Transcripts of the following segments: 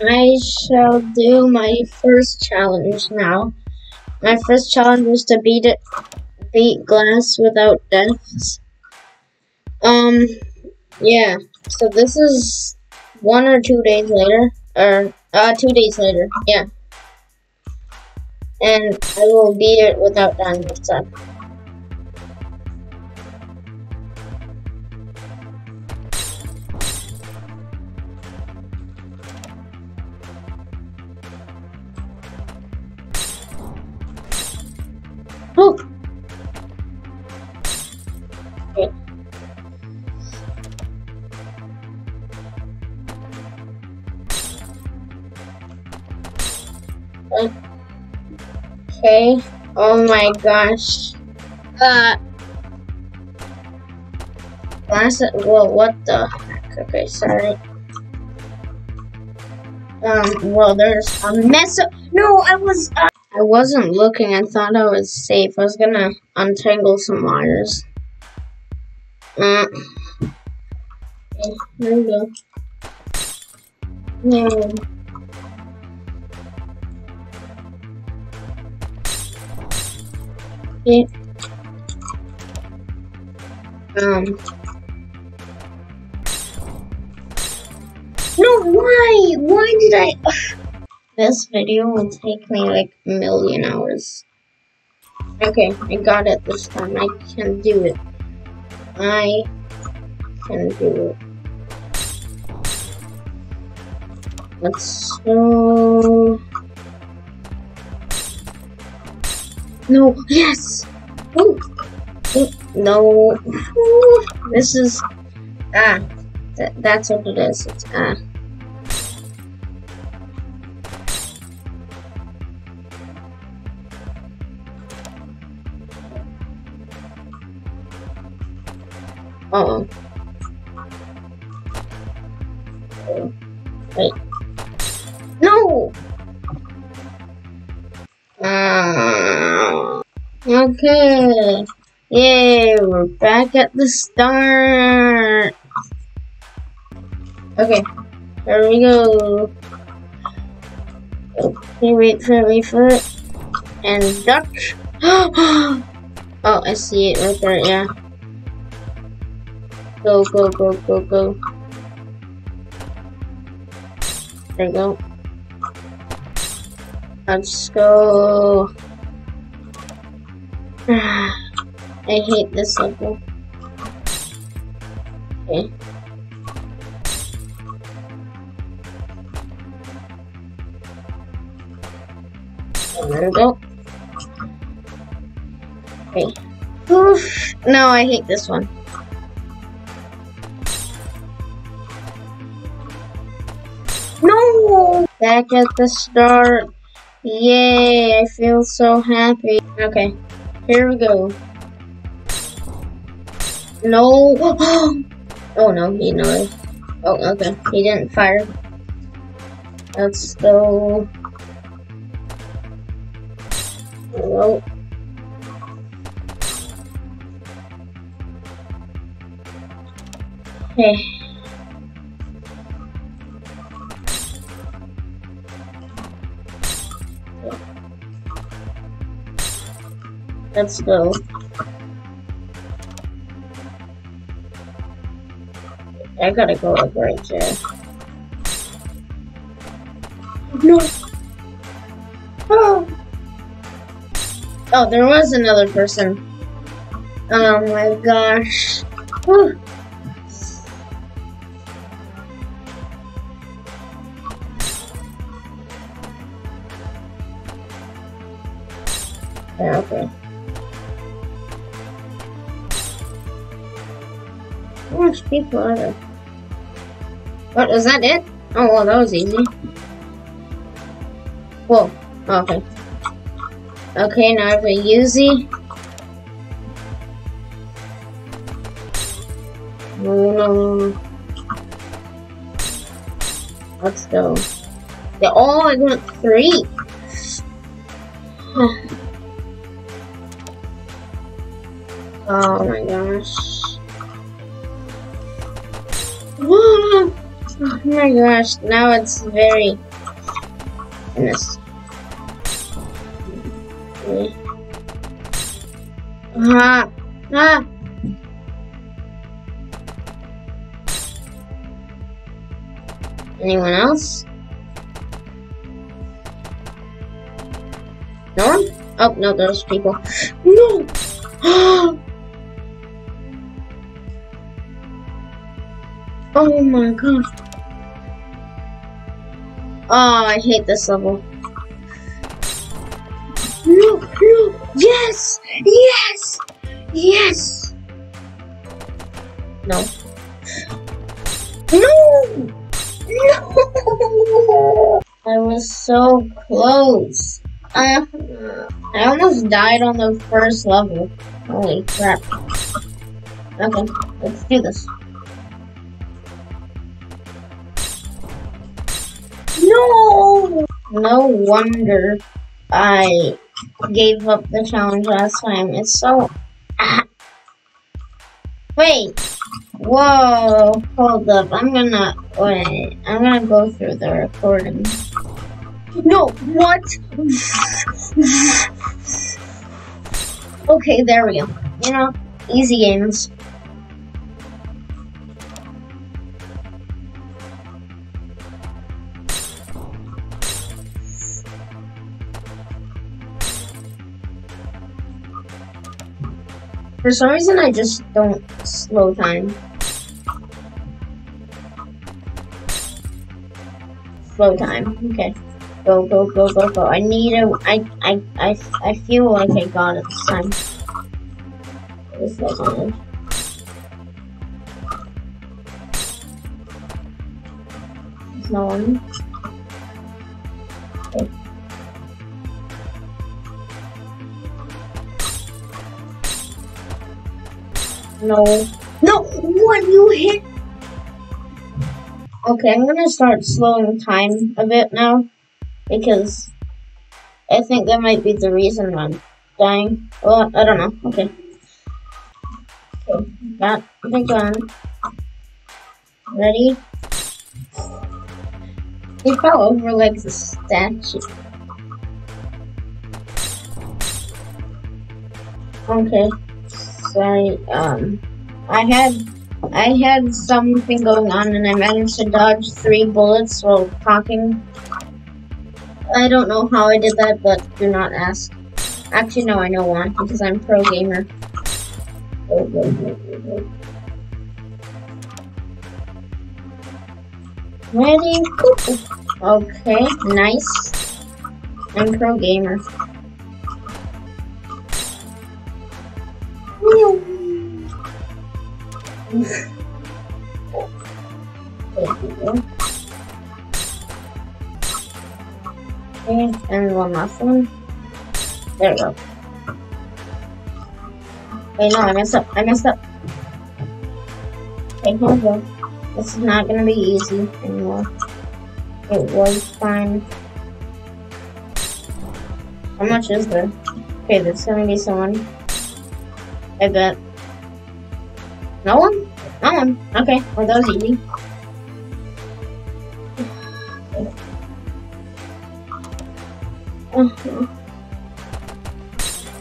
I shall do my first challenge now. My first challenge was to beat it, beat glass without deaths. Um, yeah. So this is one or two days later, or uh, two days later. Yeah. And I will beat it without dying this time. Okay. Oh my gosh. Uh. Last. Well, what the heck? Okay, sorry. Um. Well, there's a mess. Of, no, I was. Uh, I wasn't looking. I thought I was safe. I was gonna untangle some wires. Uh. Okay, there we go. No. Okay. Um. No, why? Why did I? This video will take me like a million hours. Okay, I got it this time. I can do it. I can do it. Let's go. No, yes! Ooh. Ooh. No. Ooh. This is. Ah. Th that's what it is. It's ah. Uh oh. Wait. Okay. Yay, we're back at the start. Okay, here we go. Okay, wait for it, wait for it. And duck. oh, I see it right there, yeah. Go, go, go, go, go. There we go. Let's go. I hate this level. Okay. We go. Okay. Oof. No, I hate this one. No! Back at the start. Yay, I feel so happy. Okay, here we go. No! oh no, he knows. Oh, okay, he didn't fire. Let's go. Hello. Okay. Eh. Let's go. I gotta go like right there. No. Oh. Oh, there was another person. Oh my gosh. Yeah, okay. How much people are there? What, was that it? Oh, well, that was easy. Whoa, oh, okay. Okay, now I have a Uzi. No, no. Let's go. Yeah, oh, I got three. oh my gosh. Oh my gosh, now it's very... Goodness. Ah! Ah! Anyone else? No one? Oh, no, those people. No! oh my god. Oh, I hate this level. No, no, yes, yes, yes. No. No! No! I was so close. Uh, I almost died on the first level. Holy crap. Okay, let's do this. No! No wonder I gave up the challenge last time. It's so... Wait. Whoa. Hold up. I'm gonna... Wait. I'm gonna go through the recording. No, what? okay, there we go. You know, easy games. For some reason, I just don't slow time. Slow time, okay. Go, go, go, go, go. I need a, I, I, I, I feel like I got it this time. This There's no one. Okay. No. No! What? You hit? Okay, I'm gonna start slowing time a bit now because I think that might be the reason I'm dying. Well, I don't know. Okay. Okay, got the gun. Ready? He fell over like the statue. Okay. Sorry, um, I had, I had something going on and I managed to dodge three bullets while talking I don't know how I did that, but do not ask. Actually, no, I know why, because I'm pro gamer. Ready? Okay, nice. I'm pro gamer. Okay, and one last one. There we go. Wait, no, I messed up. I messed up. Okay, here we go. This is not gonna be easy anymore. It was fine. How much is there? Okay, there's gonna be someone. I bet. No one? No one. Okay, well that was easy.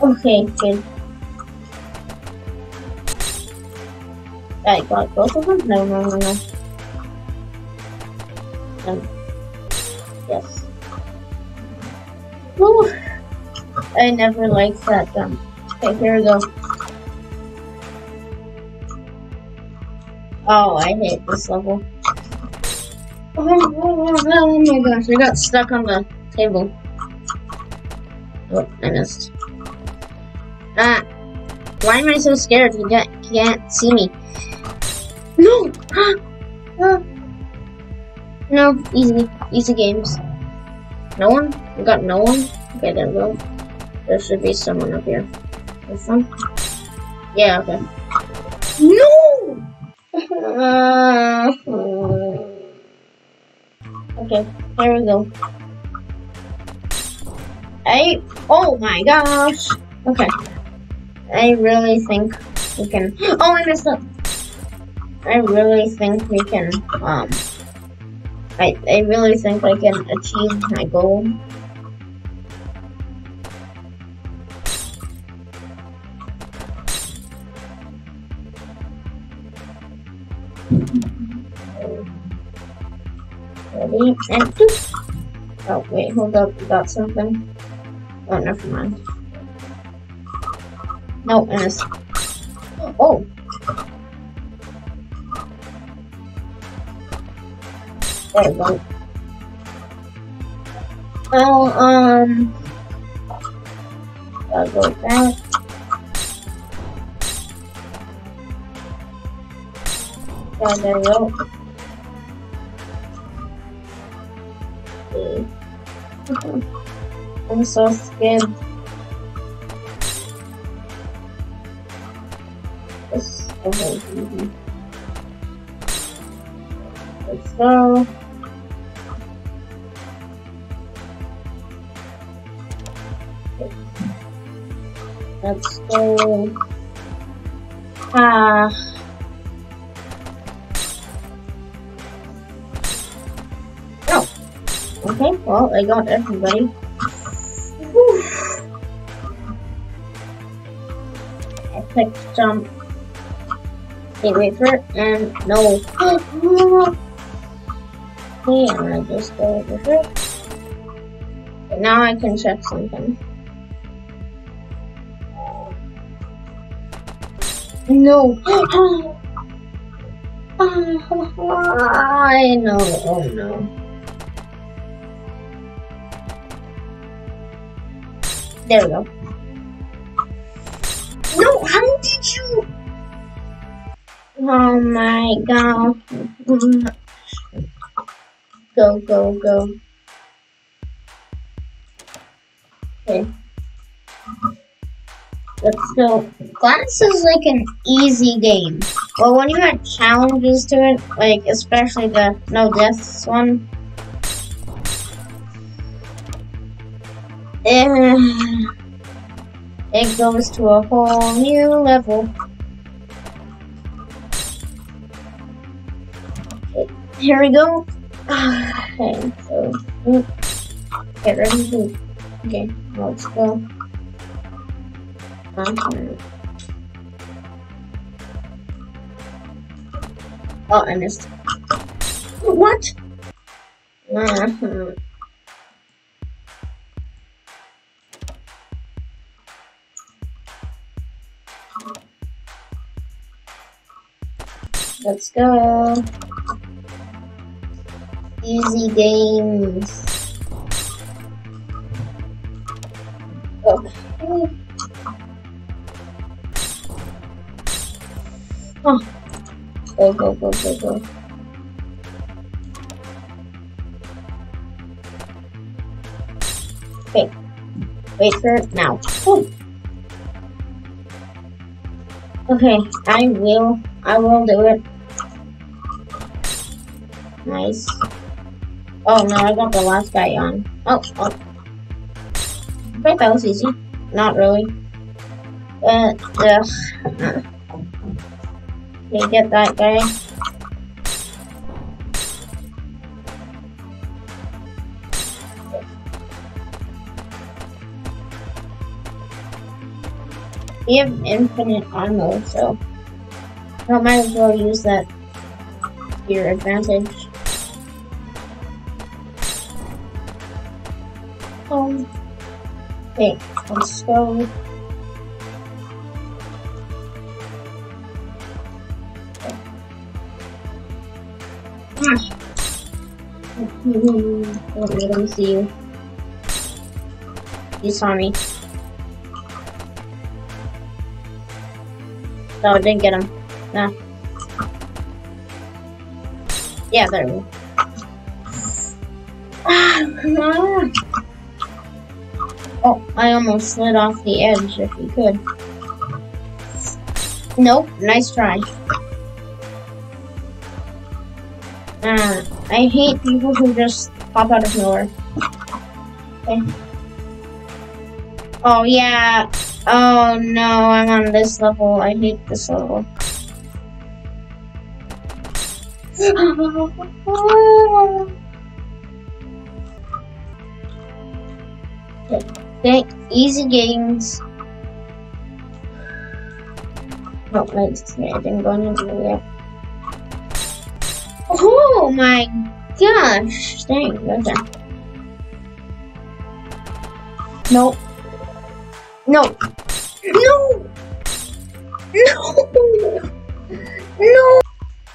Okay, good. I got both of them? No, no, no, no. Um, yes. Woo! I never liked that jump. Okay, here we go. Oh, I hate this level. Oh, oh, oh, oh my gosh, I got stuck on the table. Oh, I missed. Ah! Why am I so scared? You can't, can't see me. No! Ah! Ah! No, easy. Easy games. No one? We got no one? Okay, there we go. There should be someone up here. This one? Yeah, okay. No! Okay, there we go. I oh my gosh. Okay. I really think we can oh I messed up. I really think we can um I, I really think I can achieve my goal. Ready and. Oh wait, hold up, we got something. Oh, never mind. No, and it's oh. There we go. Well, um, I'll go back. Yeah, there we go. I'm so scared. This okay. Let's go. Let's go. Ah. Okay, well, I got everybody. Whew. Epic jump. Okay, wait for it, and no. okay, and I just go over here. Okay, now I can check something. No. I know. Oh no. There we go. No, how did you? Oh my god. Go, go, go. Okay. Let's go. Glass is like an easy game. But when you add challenges to it, like especially the no deaths one, eh, it goes to a whole new level. Okay, here we go. Okay, so get ready to. Okay, let's go. Oh, I missed. What? Let's go. Easy games. Okay. Oh. Go, go, go, go, go. Okay. Wait for it now. Ooh. Okay, I will. I will do it. Nice. Oh no, I got the last guy on. Oh, oh. I that was easy. Not really. Uh, Okay, get that guy. We have infinite ammo, so I might as well use that to your advantage. Okay, let's go. Let me see you. You saw me. No, I didn't get him. Nah. Yeah, there we go. Ah, Oh, I almost slid off the edge if you could. Nope, nice try. Uh, I hate people who just pop out of nowhere. Okay. Oh, yeah. Oh, no, I'm on this level. I hate this level. okay easy games. Oh, wait, I didn't go yet. Oh my gosh, dang, okay. No. No. No! No! No!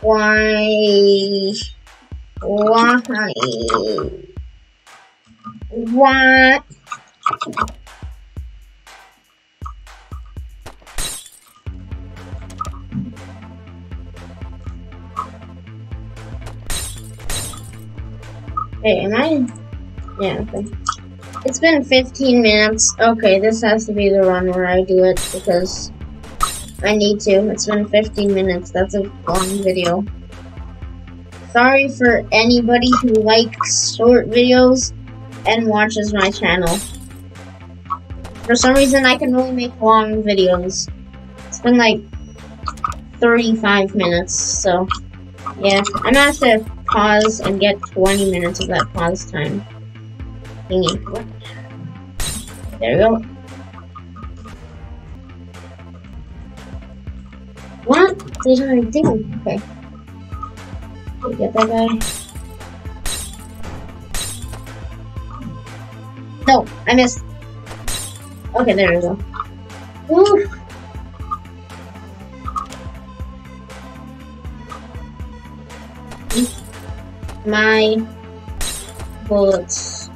Why? Why? Why? Hey, am I? Yeah, okay. It's been 15 minutes. Okay, this has to be the run where I do it because I need to. It's been 15 minutes. That's a long video. Sorry for anybody who likes short videos and watches my channel. For some reason, I can only make long videos. It's been like 35 minutes, so yeah. I'm gonna have to pause and get 20 minutes of that pause time. Thingy. There we go. What did I do? Okay. Get that guy. No, I missed. Okay, there we go. Ooh. My bullets.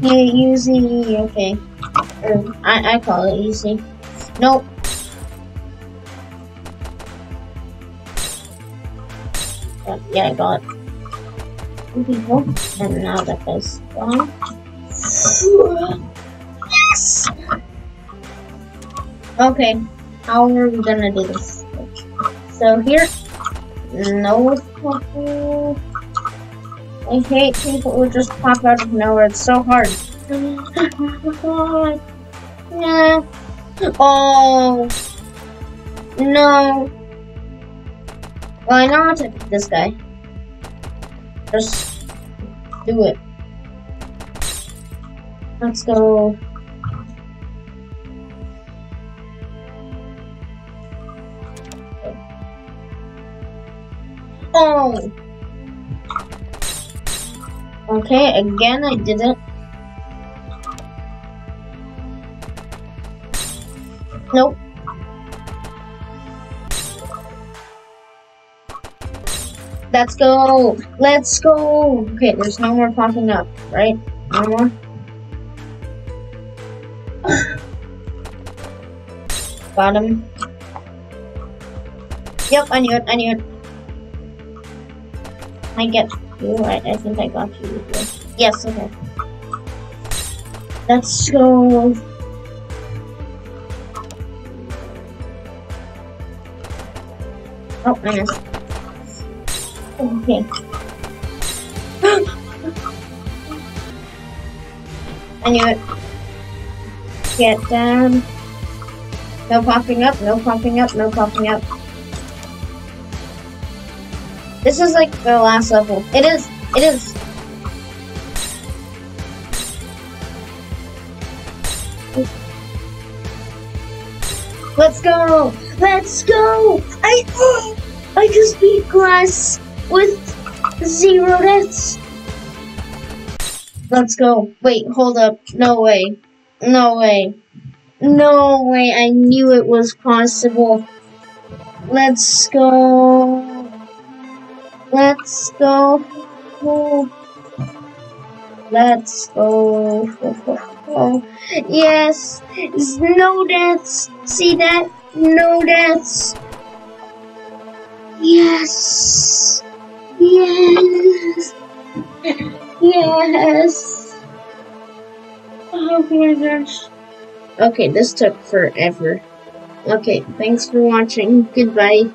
Yeah, easy, okay. Uh, I, I call it easy. Nope. Yeah, I got people, and now that guy's gone. Yes! Okay, how are we gonna do this? So here, no I hate people who just pop out of nowhere. It's so hard. yeah. Oh. No. Well, I know how to beat this guy. Just do it. Let's go. Oh! Okay, again I did it. Nope. Let's go! Let's go! Okay, there's no more popping up, right? No more? Got. Yep, I knew it, I knew it. I get you. I, I think I got you. Yes, okay. Let's go. Oh, I missed. Okay. I knew it. Get down. No popping up, no popping up, no popping up. This is like the last level. It is. It is. Let's go! Let's go! I oh, I just beat glass with zero deaths. Let's go. Wait, hold up. No way. No way. No way. I knew it was possible. Let's go. Let's go. Let's go. Yes. No deaths. See that? No deaths. Yes. Yes. Yes. Oh my gosh. Okay, this took forever. Okay, thanks for watching. Goodbye.